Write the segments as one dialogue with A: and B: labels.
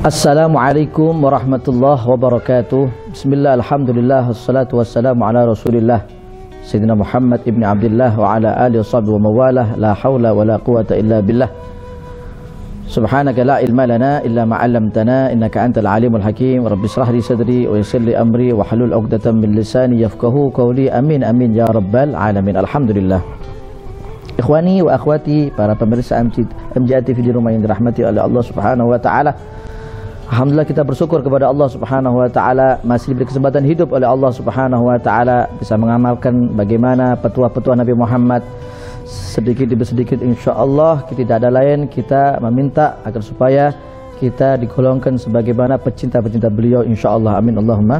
A: Assalamualaikum warahmatullahi wabarakatuh. Bismillah, Alhamdulillah Wassalatu wassalamu ala rasulillah. Sayyidina Muhammad ibn Abdullah Wa ala alihi sahbihi wa mawalah. La hawla wa la quwata illa billah. Subhanaka la ilma lana illa ma'allamtana innaka antal alimul hakim. Rabbi israh li sadri wa yassir li amri wa halul 'uqdatam min lisani yafqahu qawli. Amin amin ya rabbal alamin. Alhamdulillah. Ikhwani wa akhwati para pemirsa MJ TV di rumah yang dirahmati oleh Allah Subhanahu wa taala Alhamdulillah kita bersyukur kepada Allah Subhanahu wa taala masih diberi kesempatan hidup oleh Allah Subhanahu wa taala bisa mengamalkan bagaimana petua-petua Nabi Muhammad. Sedikit demi sedikit insya Allah kita tidak ada lain kita meminta agar supaya kita digolongkan sebagaimana pecinta-pecinta beliau insya Allah amin Allahumma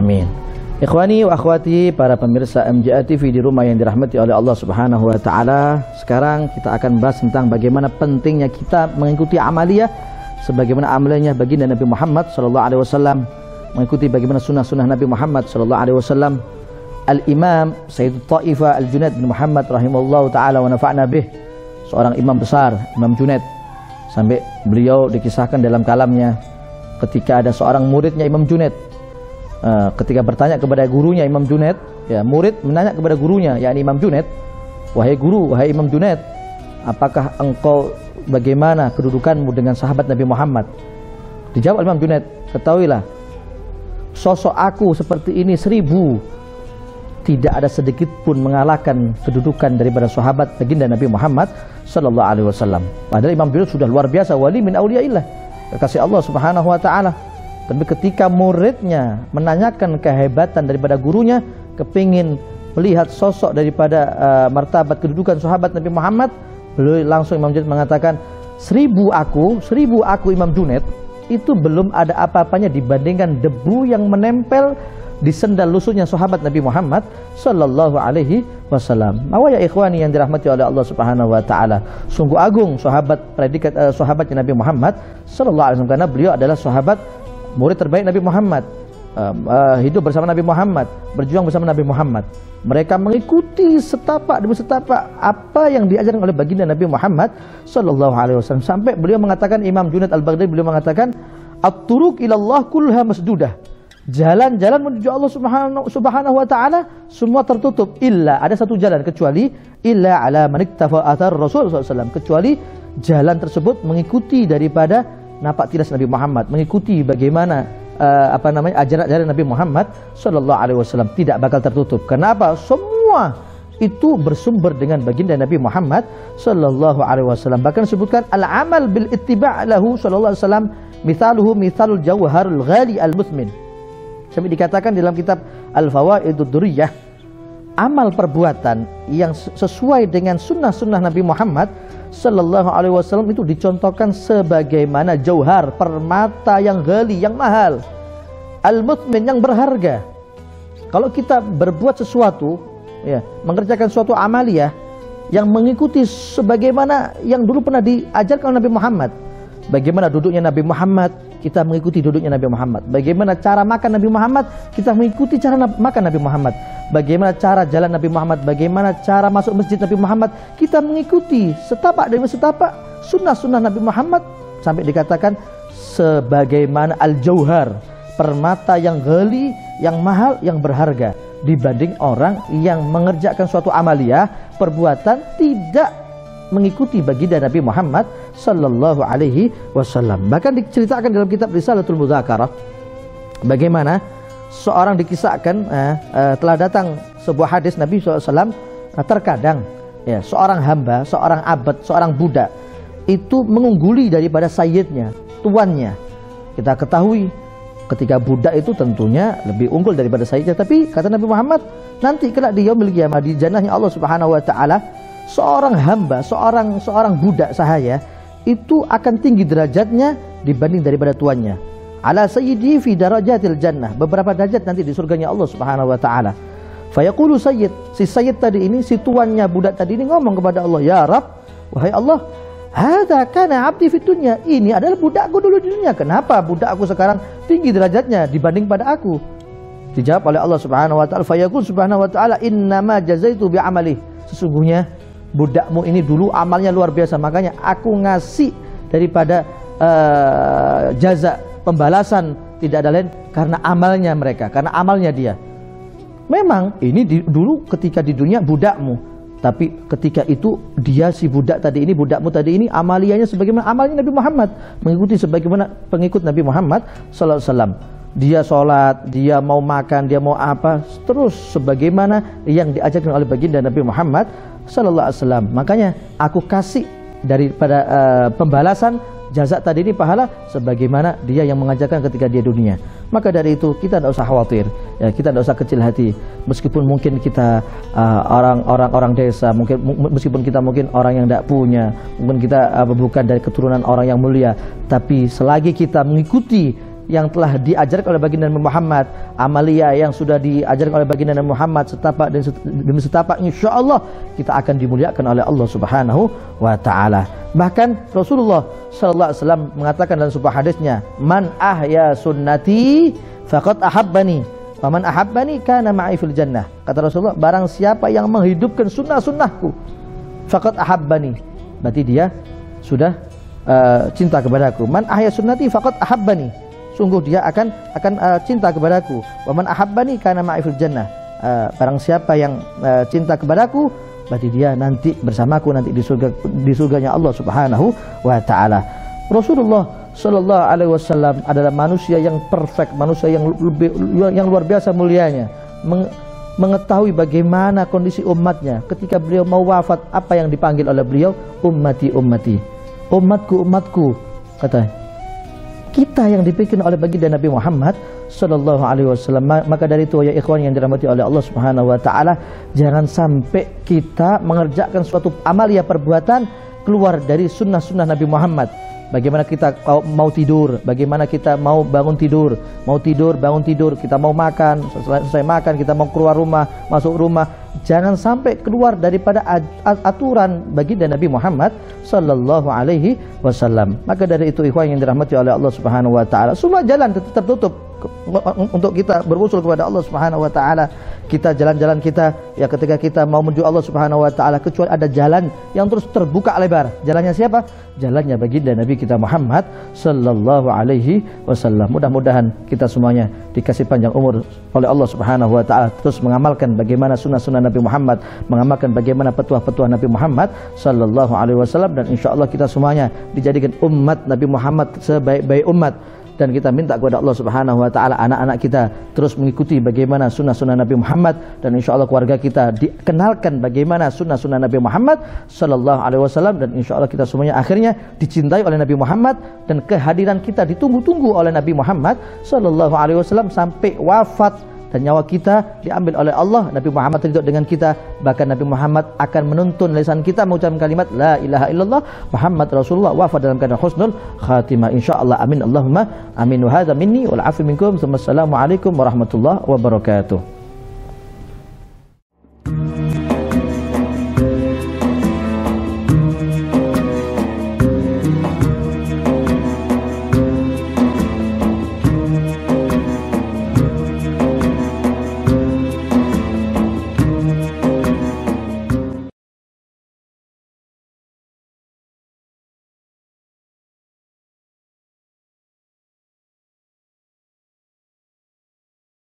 A: amin. Ikhwani wa akhwati para pemirsa MJA TV di rumah yang dirahmati oleh Allah Subhanahu wa taala sekarang kita akan bahas tentang bagaimana pentingnya kita mengikuti amaliyah sebagaimana amalnya baginda Nabi Muhammad sallallahu alaihi wasallam mengikuti bagaimana sunnah-sunnah Nabi Muhammad sallallahu alaihi wasallam. Al-Imam Sayyid Ta'ifah Al-Junaid bin Muhammad rahimahullah ta'ala wa nafa'na bih seorang imam besar Imam Junaid. Sampai beliau dikisahkan dalam kalamnya ketika ada seorang muridnya Imam Junaid. Uh, ketika bertanya kepada gurunya Imam Junaid ya murid menanya kepada gurunya yakni Imam Junaid wahai guru wahai Imam Junaid apakah engkau bagaimana kedudukanmu dengan sahabat Nabi Muhammad dijawab Imam Junaid ketahuilah sosok aku seperti ini seribu tidak ada sedikit pun mengalahkan kedudukan daripada sahabat baginda Nabi Muhammad sallallahu alaihi wasallam. Padahal Imam Junaid sudah luar biasa wali min auliyaillah. Kekasih Allah Subhanahu wa taala. Tapi ketika muridnya menanyakan kehebatan daripada gurunya, kepingin melihat sosok daripada uh, martabat kedudukan sahabat Nabi Muhammad, beliau langsung Imam Junaid mengatakan, seribu aku, seribu aku Imam Junaid itu belum ada apa-apanya dibandingkan debu yang menempel di sendal lusuhnya sahabat Nabi Muhammad sallallahu alaihi wasallam. Mawa ya ikhwani yang dirahmati oleh Allah Subhanahu wa taala. Sungguh agung sahabat predikat uh, sahabatnya Nabi Muhammad sallallahu alaihi wasallam karena beliau adalah sahabat murid terbaik Nabi Muhammad. Uh, hidup bersama Nabi Muhammad, berjuang bersama Nabi Muhammad. Mereka mengikuti setapak demi setapak apa yang diajarkan oleh baginda Nabi Muhammad sallallahu alaihi wasallam. Sampai beliau mengatakan Imam Junaid Al-Baghdadi beliau mengatakan at-turuq ilallah kulha masdudah jalan-jalan menuju Allah Subhanahu Subhanahu wa taala semua tertutup. Illa ada satu jalan kecuali illa ala man iktafa athar Rasul SAW kecuali jalan tersebut mengikuti daripada napak tilas Nabi Muhammad mengikuti bagaimana uh, apa namanya ajaran-ajaran Nabi Muhammad sallallahu alaihi wasallam tidak bakal tertutup. Kenapa? Semua itu bersumber dengan baginda Nabi Muhammad sallallahu alaihi wasallam. Bahkan disebutkan al amal bil ittiba' lahu sallallahu alaihi wasallam mithaluhu mithalul jawharul ghali al muthmin sampai dikatakan dalam kitab Al-Fawaidud Duriyah amal perbuatan yang sesuai dengan sunnah-sunnah Nabi Muhammad Sallallahu Alaihi Wasallam itu dicontohkan sebagaimana jauhar permata yang gali yang mahal. Al-mutmin yang berharga. Kalau kita berbuat sesuatu ya mengerjakan suatu amaliyah yang mengikuti sebagaimana yang dulu pernah diajarkan Nabi Muhammad bagaimana duduknya Nabi Muhammad? Kita mengikuti duduknya Nabi Muhammad. Bagaimana cara makan Nabi Muhammad, kita mengikuti cara makan Nabi Muhammad. Bagaimana cara jalan Nabi Muhammad, bagaimana cara masuk masjid Nabi Muhammad, kita mengikuti setapak demi setapak sunnah-sunnah Nabi Muhammad. Sampai dikatakan sebagaimana al-jauhar, permata yang gali, yang mahal, yang berharga. Dibanding orang yang mengerjakan suatu amalia, perbuatan tidak mengikuti baginda Nabi Muhammad sallallahu alaihi wasallam. Bahkan diceritakan dalam kitab Risalatul Mudzakarah bagaimana seorang dikisahkan eh, eh, telah datang sebuah hadis Nabi SAW eh, terkadang ya seorang hamba, seorang abad, seorang budak itu mengungguli daripada sayyidnya, tuannya. Kita ketahui ketika budak itu tentunya lebih unggul daripada sayyidnya, tapi kata Nabi Muhammad nanti kelak di yaumil qiyamah di jannahnya Allah Subhanahu wa taala seorang hamba, seorang seorang budak sahaya itu akan tinggi derajatnya dibanding daripada tuannya. Ala sayyidi fi darajatil jannah. Beberapa derajat nanti di surganya Allah Subhanahu wa taala. Fayaqulu sayyid, si sayyid tadi ini, si tuannya budak tadi ini ngomong kepada Allah, "Ya Rabb, wahai Allah, hadza kana 'abdi fid dunya." Ini adalah budakku dulu di dunia. Kenapa budakku sekarang tinggi derajatnya dibanding pada aku? Dijawab oleh Allah Subhanahu wa taala, "Fayaqul Subhanahu wa taala, innama jazaitu bi amali." Sesungguhnya budakmu ini dulu amalnya luar biasa makanya aku ngasih daripada uh, jaza pembalasan tidak ada lain karena amalnya mereka, karena amalnya dia. Memang ini di, dulu ketika di dunia budakmu, tapi ketika itu dia si budak tadi ini budakmu tadi ini amaliannya sebagaimana amalnya Nabi Muhammad mengikuti sebagaimana pengikut Nabi Muhammad sallallahu alaihi wasallam. Dia sholat, dia mau makan, dia mau apa, terus sebagaimana yang diajarkan oleh baginda Nabi Muhammad sallallahu alaihi wasallam. Makanya aku kasih daripada uh, pembalasan jaza tadi ini pahala sebagaimana dia yang mengajarkan ketika dia dunia. Maka dari itu kita tidak usah khawatir, ya, kita tidak usah kecil hati. Meskipun mungkin kita orang-orang uh, orang desa, mungkin meskipun kita mungkin orang yang tidak punya, mungkin kita uh, bukan dari keturunan orang yang mulia, tapi selagi kita mengikuti yang telah diajarkan oleh baginda Nabi Muhammad, amalia yang sudah diajarkan oleh baginda Nabi Muhammad setapak dan demi setapak insyaallah kita akan dimuliakan oleh Allah Subhanahu wa taala. Bahkan Rasulullah sallallahu alaihi wasallam mengatakan dalam sebuah hadisnya, "Man ahya sunnati faqad ahabbani." Faman ahabbani kana ma'i fil jannah. Kata Rasulullah, barang siapa yang menghidupkan sunnah-sunnahku, faqad ahabbani. Berarti dia sudah uh, cinta kepadaku. Man ahya sunnati faqad ahabbani sungguh dia akan akan uh, cinta kepadaku. Wa man ahabbani kana ma'i fil jannah. Uh, barang siapa yang uh, cinta kepadaku berarti dia nanti bersamaku nanti di surga di surganya Allah Subhanahu wa taala. Rasulullah sallallahu alaihi wasallam adalah manusia yang perfect, manusia yang lebih yang luar biasa mulianya. Meng, mengetahui bagaimana kondisi umatnya ketika beliau mau wafat apa yang dipanggil oleh beliau ummati ummati umatku umatku kata kita yang dibikin oleh baginda Nabi Muhammad sallallahu alaihi wasallam. Maka dari itu ya ikhwan yang dirahmati oleh Allah Subhanahu wa taala, jangan sampai kita mengerjakan suatu amal ya perbuatan keluar dari sunnah-sunnah Nabi Muhammad. Bagaimana kita mau tidur, bagaimana kita mau bangun tidur, mau tidur, bangun tidur, kita mau makan, selesai makan, kita mau keluar rumah, masuk rumah, jangan sampai keluar daripada aturan baginda Nabi Muhammad sallallahu alaihi wasallam. Maka dari itu ikhwan yang dirahmati oleh Allah Subhanahu wa taala, semua jalan tetap tertutup untuk kita berusul kepada Allah Subhanahu wa taala. Kita jalan-jalan kita ya ketika kita mau menuju Allah Subhanahu wa taala kecuali ada jalan yang terus terbuka lebar. Jalannya siapa? Jalannya baginda Nabi kita Muhammad sallallahu alaihi wasallam. Mudah-mudahan kita semuanya dikasih panjang umur oleh Allah Subhanahu wa taala terus mengamalkan bagaimana sunnah-sunnah Nabi Muhammad, mengamalkan bagaimana petuah-petuah Nabi Muhammad sallallahu alaihi wasallam dan insyaallah kita semuanya dijadikan umat Nabi Muhammad sebaik-baik umat dan kita minta kepada Allah Subhanahu wa taala anak-anak kita terus mengikuti bagaimana sunnah-sunnah Nabi Muhammad dan insya Allah keluarga kita dikenalkan bagaimana sunnah-sunnah Nabi Muhammad sallallahu alaihi wasallam dan insya Allah kita semuanya akhirnya dicintai oleh Nabi Muhammad dan kehadiran kita ditunggu-tunggu oleh Nabi Muhammad sallallahu alaihi wasallam sampai wafat dan nyawa kita diambil oleh Allah Nabi Muhammad ridho dengan kita. Bahkan Nabi Muhammad akan menuntun lisan kita mengucapkan kalimat la ilaha illallah Muhammad Rasulullah. Wafat dalam keadaan husnul khatimah. Insyaallah amin. Allahumma amin. Wa hadza minni wal afu minkum. Assalamualaikum warahmatullahi wabarakatuh